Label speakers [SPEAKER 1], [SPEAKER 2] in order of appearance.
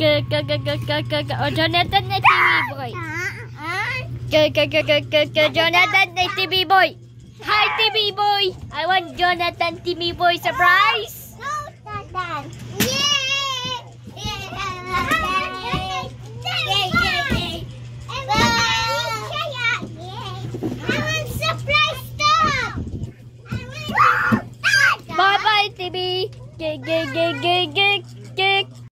[SPEAKER 1] Go, go, go, go, go, go, go. Oh, Jonathan na TV boy. Go, go, go, go, go, go. Jonathan na TV boy. Hi, TV boy. I want Jonathan TV boy surprise. Bye bye, TV. Go, go, go, go, go.